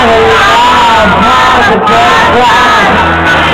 I'm love, the a good.